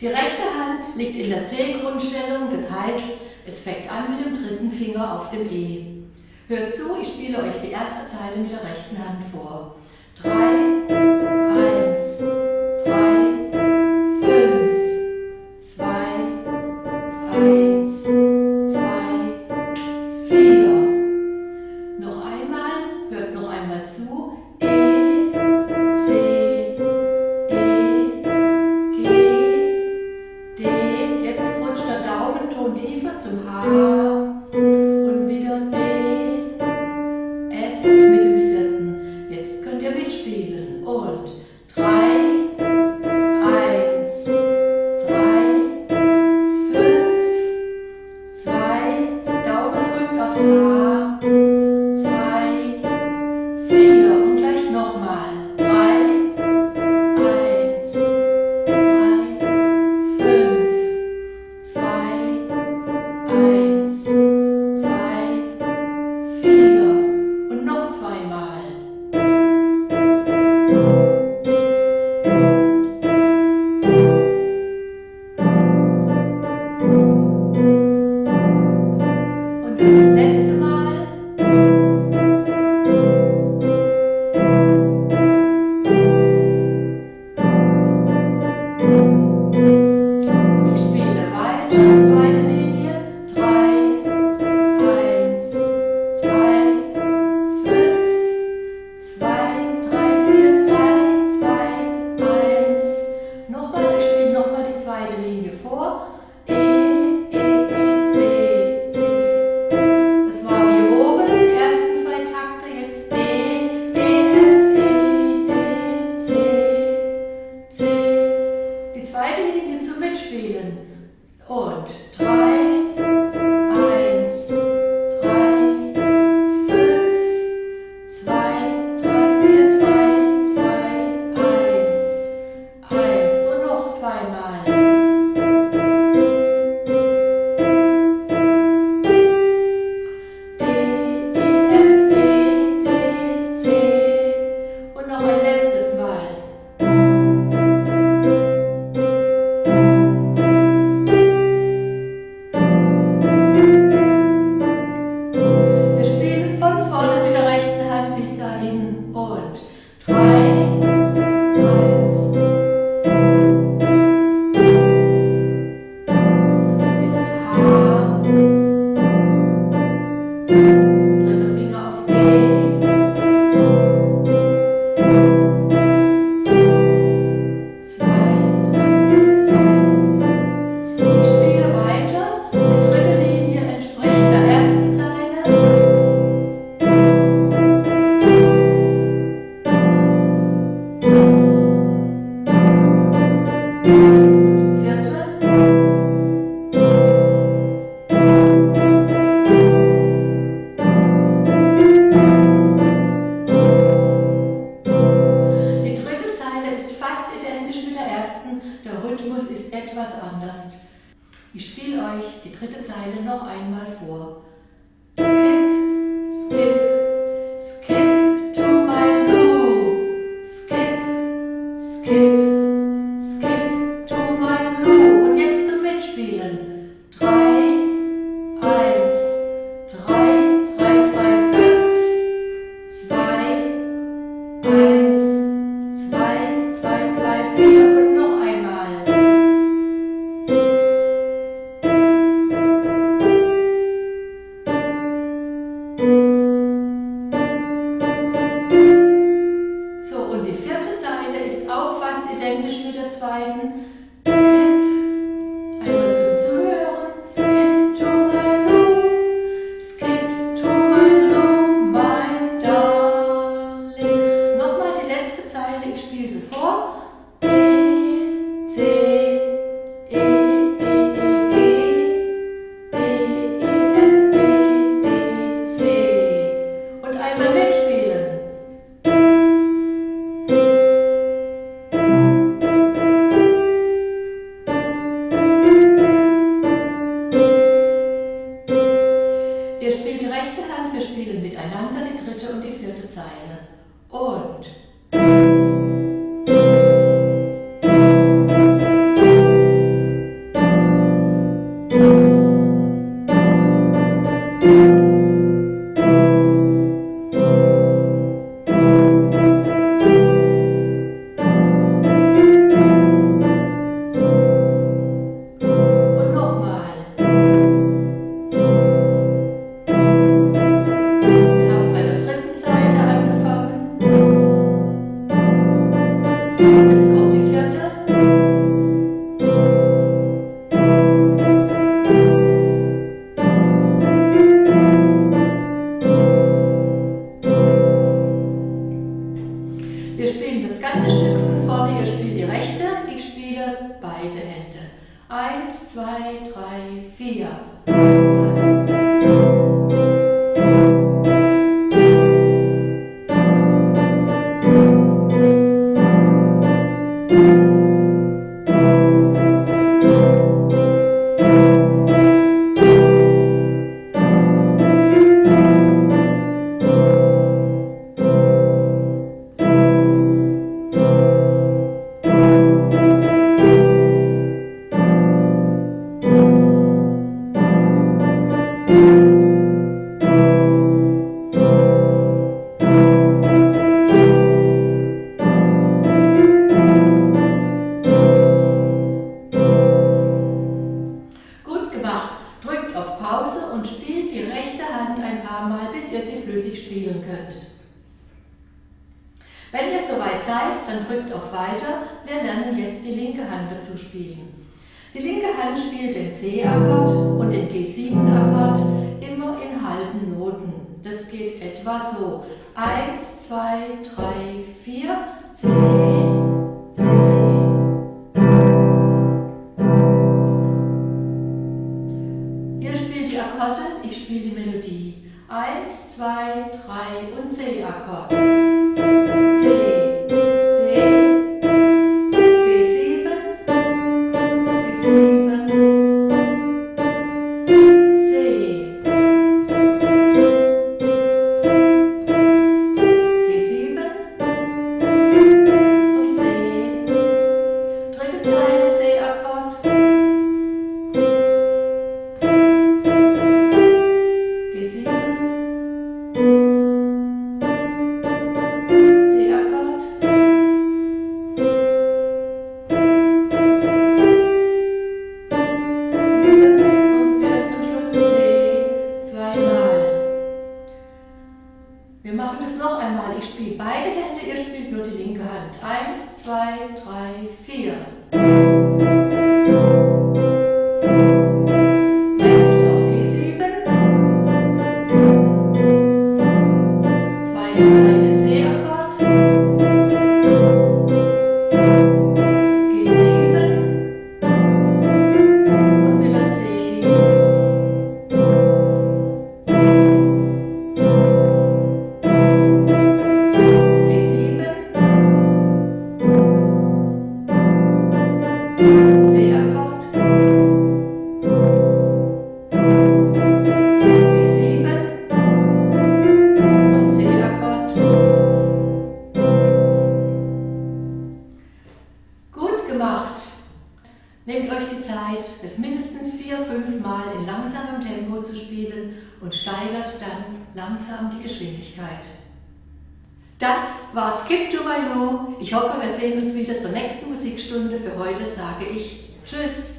Die rechte Hand liegt in der C-Grundstellung, das heißt, es fängt an mit dem dritten Finger auf dem E. Hört zu, ich spiele euch die erste Zeile mit der rechten Hand vor. Drei, zum H und wieder D, F mit dem vierten. Jetzt könnt ihr mitspielen und 3, 1, 3, 5, 2, Daumen rück aufs H. zweite Linie zum Mitspielen. Und drei. then spielen miteinander die dritte und die vierte Zeile. Und. Musik ganze Stück von vorne, ihr spielt die rechte, ich spiele beide Hände. Eins, zwei, drei, vier. Könnt. Wenn ihr soweit seid, dann drückt auf Weiter. Wir lernen jetzt die linke Hand dazu spielen. Die linke Hand spielt den C-Akkord und den G7-Akkord immer in halben Noten. Das geht etwa so. Eins, zwei, drei, vier, C, C. Ihr spielt die Akkorde, ich spiele die Melodie. Eins, zwei, drei und C-Akkord. C, Hände, ihr spielt nur die linke Hand. Eins, zwei, drei, vier. Nehmt euch die Zeit, es mindestens vier, fünf Mal in langsamem Tempo zu spielen und steigert dann langsam die Geschwindigkeit. Das war Skip to My Lou. Ich hoffe, wir sehen uns wieder zur nächsten Musikstunde. Für heute sage ich Tschüss.